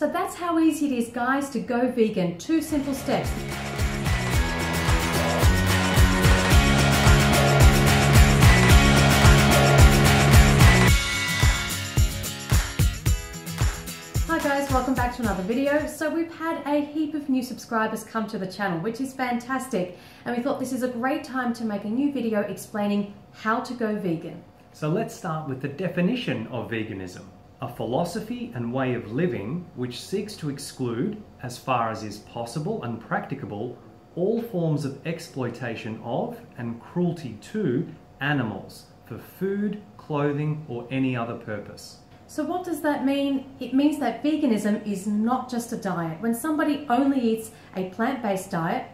So that's how easy it is, guys, to go vegan. Two simple steps. Hi guys, welcome back to another video. So we've had a heap of new subscribers come to the channel, which is fantastic. And we thought this is a great time to make a new video explaining how to go vegan. So let's start with the definition of veganism. A philosophy and way of living which seeks to exclude, as far as is possible and practicable, all forms of exploitation of and cruelty to animals for food, clothing, or any other purpose. So what does that mean? It means that veganism is not just a diet. When somebody only eats a plant-based diet,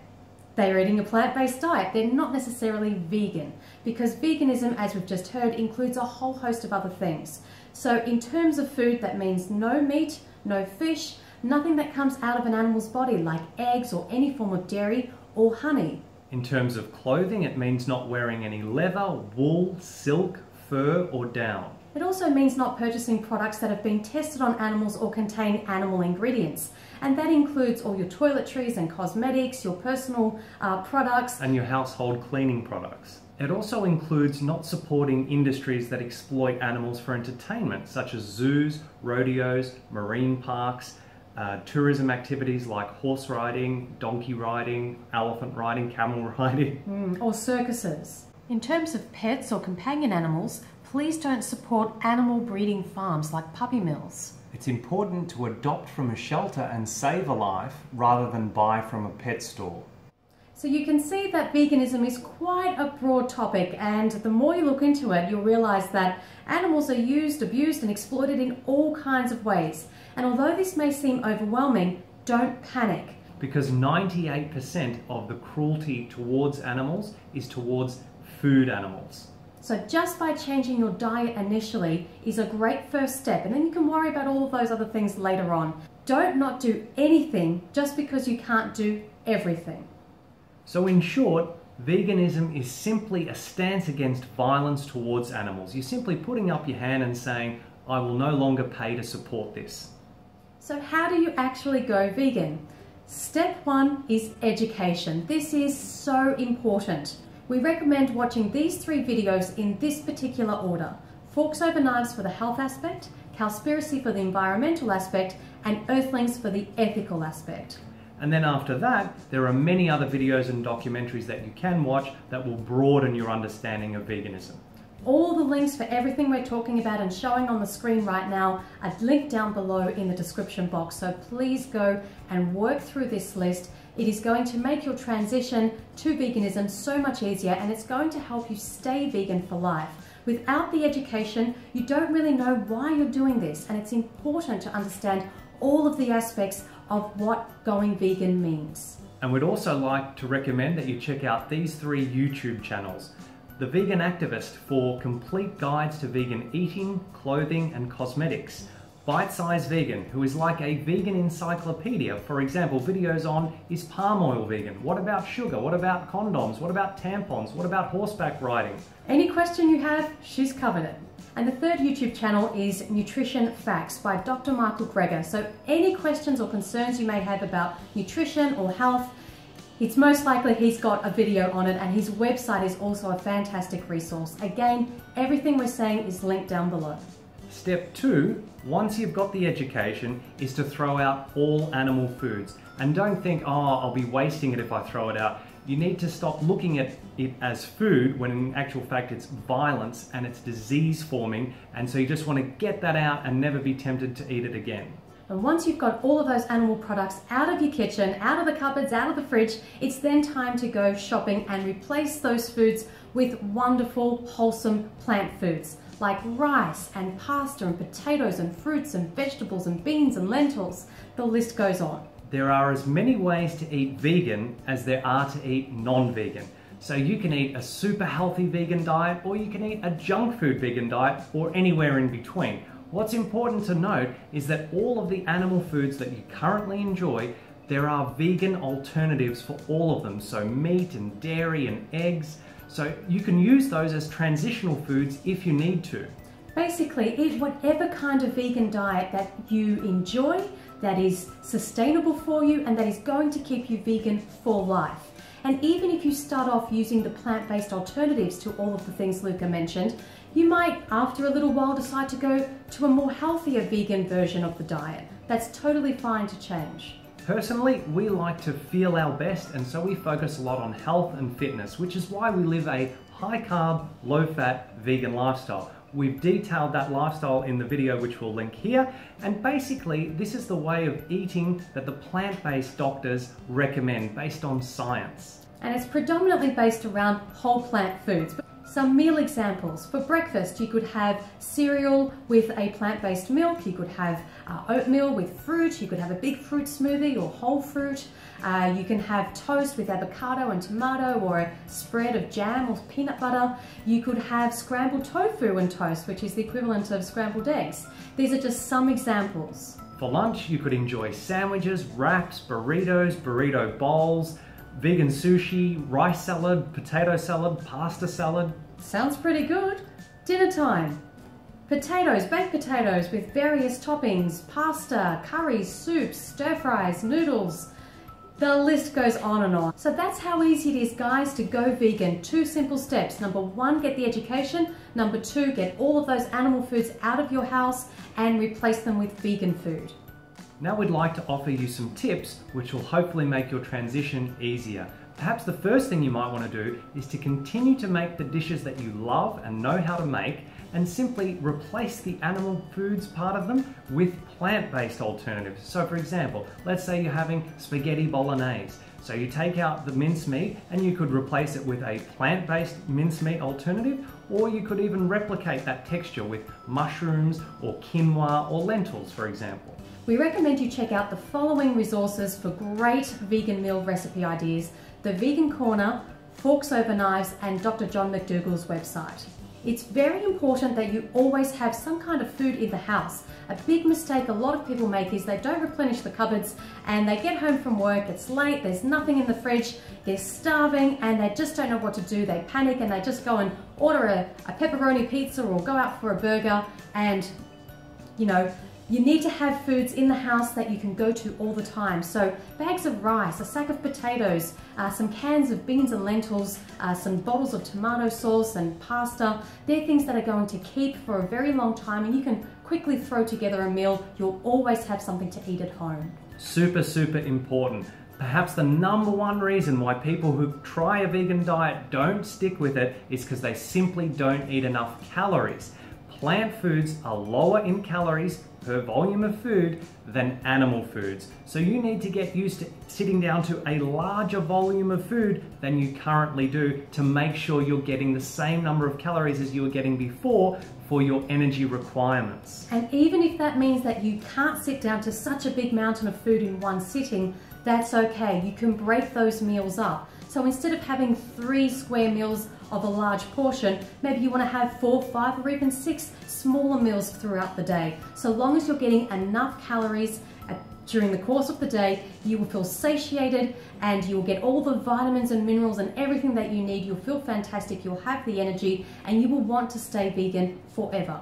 they're eating a plant-based diet. They're not necessarily vegan because veganism, as we've just heard, includes a whole host of other things. So in terms of food, that means no meat, no fish, nothing that comes out of an animal's body like eggs or any form of dairy or honey. In terms of clothing, it means not wearing any leather, wool, silk, fur, or down. It also means not purchasing products that have been tested on animals or contain animal ingredients. And that includes all your toiletries and cosmetics, your personal uh, products. And your household cleaning products. It also includes not supporting industries that exploit animals for entertainment, such as zoos, rodeos, marine parks, uh, tourism activities like horse riding, donkey riding, elephant riding, camel riding. Mm, or circuses. In terms of pets or companion animals, please don't support animal breeding farms like puppy mills. It's important to adopt from a shelter and save a life rather than buy from a pet store. So you can see that veganism is quite a broad topic and the more you look into it, you'll realize that animals are used, abused and exploited in all kinds of ways. And although this may seem overwhelming, don't panic. Because 98% of the cruelty towards animals is towards food animals. So just by changing your diet initially is a great first step and then you can worry about all of those other things later on. Don't not do anything just because you can't do everything. So in short, veganism is simply a stance against violence towards animals. You're simply putting up your hand and saying, I will no longer pay to support this. So how do you actually go vegan? Step one is education. This is so important. We recommend watching these three videos in this particular order. Forks Over Knives for the health aspect, Cowspiracy for the environmental aspect, and Earthlings for the ethical aspect. And then after that, there are many other videos and documentaries that you can watch that will broaden your understanding of veganism. All the links for everything we're talking about and showing on the screen right now are linked down below in the description box. So please go and work through this list it is going to make your transition to veganism so much easier and it's going to help you stay vegan for life. Without the education, you don't really know why you're doing this and it's important to understand all of the aspects of what going vegan means. And we'd also like to recommend that you check out these three YouTube channels. The Vegan Activist for complete guides to vegan eating, clothing and cosmetics. Bite Size Vegan, who is like a vegan encyclopedia. For example, videos on is palm oil vegan? What about sugar? What about condoms? What about tampons? What about horseback riding? Any question you have, she's covered it. And the third YouTube channel is Nutrition Facts by Dr. Michael Greger. So any questions or concerns you may have about nutrition or health, it's most likely he's got a video on it and his website is also a fantastic resource. Again, everything we're saying is linked down below. Step two, once you've got the education, is to throw out all animal foods. And don't think, oh, I'll be wasting it if I throw it out. You need to stop looking at it as food when in actual fact it's violence and it's disease forming. And so you just want to get that out and never be tempted to eat it again. And once you've got all of those animal products out of your kitchen, out of the cupboards, out of the fridge, it's then time to go shopping and replace those foods with wonderful, wholesome plant foods like rice and pasta and potatoes and fruits and vegetables and beans and lentils. The list goes on. There are as many ways to eat vegan as there are to eat non-vegan. So you can eat a super healthy vegan diet or you can eat a junk food vegan diet or anywhere in between. What's important to note is that all of the animal foods that you currently enjoy, there are vegan alternatives for all of them. So meat and dairy and eggs, so you can use those as transitional foods if you need to. Basically, eat whatever kind of vegan diet that you enjoy, that is sustainable for you and that is going to keep you vegan for life. And even if you start off using the plant-based alternatives to all of the things Luca mentioned, you might, after a little while, decide to go to a more healthier vegan version of the diet. That's totally fine to change. Personally, we like to feel our best and so we focus a lot on health and fitness, which is why we live a high carb, low fat vegan lifestyle. We've detailed that lifestyle in the video which we'll link here and basically this is the way of eating that the plant-based doctors recommend based on science. And it's predominantly based around whole plant foods. Some meal examples. For breakfast, you could have cereal with a plant-based milk. You could have uh, oatmeal with fruit. You could have a big fruit smoothie or whole fruit. Uh, you can have toast with avocado and tomato or a spread of jam or peanut butter. You could have scrambled tofu and toast, which is the equivalent of scrambled eggs. These are just some examples. For lunch, you could enjoy sandwiches, wraps, burritos, burrito bowls, vegan sushi, rice salad, potato salad, pasta salad. Sounds pretty good. Dinner time. Potatoes, baked potatoes with various toppings, pasta, curries, soups, stir fries, noodles. The list goes on and on. So that's how easy it is, guys, to go vegan. Two simple steps. Number one, get the education. Number two, get all of those animal foods out of your house and replace them with vegan food. Now we'd like to offer you some tips which will hopefully make your transition easier. Perhaps the first thing you might want to do is to continue to make the dishes that you love and know how to make and simply replace the animal foods part of them with plant-based alternatives. So for example, let's say you're having spaghetti bolognese. So you take out the mincemeat and you could replace it with a plant-based mincemeat alternative or you could even replicate that texture with mushrooms or quinoa or lentils for example we recommend you check out the following resources for great vegan meal recipe ideas, the Vegan Corner, Forks Over Knives, and Dr. John McDougall's website. It's very important that you always have some kind of food in the house. A big mistake a lot of people make is they don't replenish the cupboards and they get home from work, it's late, there's nothing in the fridge, they're starving and they just don't know what to do. They panic and they just go and order a, a pepperoni pizza or go out for a burger and, you know, you need to have foods in the house that you can go to all the time. So bags of rice, a sack of potatoes, uh, some cans of beans and lentils, uh, some bottles of tomato sauce and pasta. They're things that are going to keep for a very long time and you can quickly throw together a meal. You'll always have something to eat at home. Super, super important. Perhaps the number one reason why people who try a vegan diet don't stick with it is because they simply don't eat enough calories. Plant foods are lower in calories per volume of food than animal foods. So you need to get used to sitting down to a larger volume of food than you currently do to make sure you're getting the same number of calories as you were getting before for your energy requirements. And even if that means that you can't sit down to such a big mountain of food in one sitting, that's okay. You can break those meals up. So instead of having three square meals of a large portion, maybe you want to have four, five, or even six smaller meals throughout the day. So long as you're getting enough calories at, during the course of the day, you will feel satiated and you will get all the vitamins and minerals and everything that you need. You'll feel fantastic, you'll have the energy, and you will want to stay vegan forever.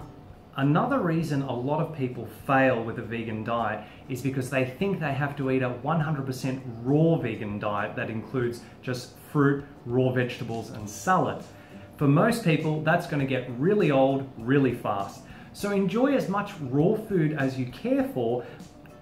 Another reason a lot of people fail with a vegan diet is because they think they have to eat a 100% raw vegan diet that includes just fruit, raw vegetables, and salad. For most people, that's going to get really old really fast. So enjoy as much raw food as you care for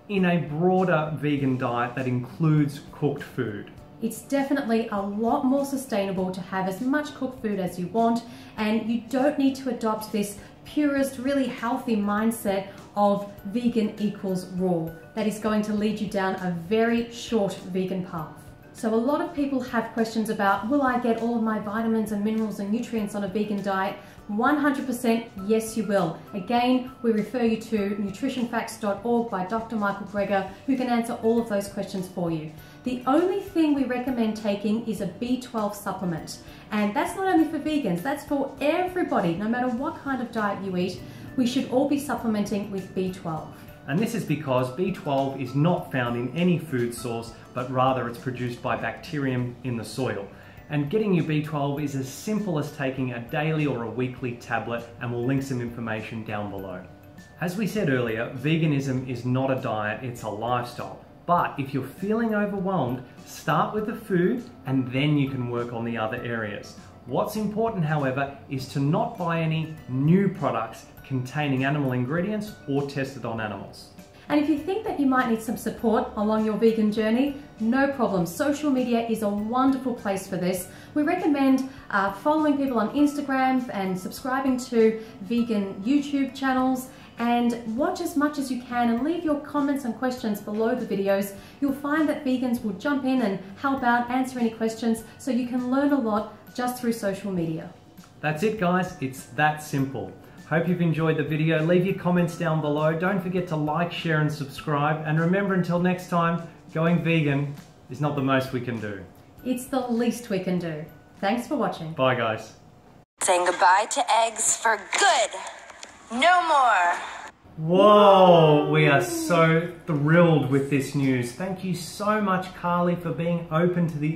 in a broader vegan diet that includes cooked food. It's definitely a lot more sustainable to have as much cooked food as you want and you don't need to adopt this purist, really healthy mindset of vegan equals raw. That is going to lead you down a very short vegan path. So a lot of people have questions about, will I get all of my vitamins and minerals and nutrients on a vegan diet? 100% yes you will. Again, we refer you to nutritionfacts.org by Dr. Michael Greger who can answer all of those questions for you. The only thing we recommend taking is a B12 supplement. And that's not only for vegans, that's for everybody, no matter what kind of diet you eat. We should all be supplementing with B12. And this is because B12 is not found in any food source, but rather it's produced by bacterium in the soil. And getting your B12 is as simple as taking a daily or a weekly tablet, and we'll link some information down below. As we said earlier, veganism is not a diet, it's a lifestyle. But if you're feeling overwhelmed, start with the food and then you can work on the other areas. What's important, however, is to not buy any new products containing animal ingredients or tested on animals. And if you think that you might need some support along your vegan journey, no problem. Social media is a wonderful place for this. We recommend uh, following people on Instagram and subscribing to vegan YouTube channels and watch as much as you can and leave your comments and questions below the videos. You'll find that vegans will jump in and help out, answer any questions, so you can learn a lot just through social media. That's it guys, it's that simple. Hope you've enjoyed the video. Leave your comments down below. Don't forget to like, share and subscribe. And remember until next time, going vegan is not the most we can do. It's the least we can do. Thanks for watching. Bye guys. Saying goodbye to eggs for good. No more. Whoa, we are so thrilled with this news. Thank you so much, Carly, for being open to the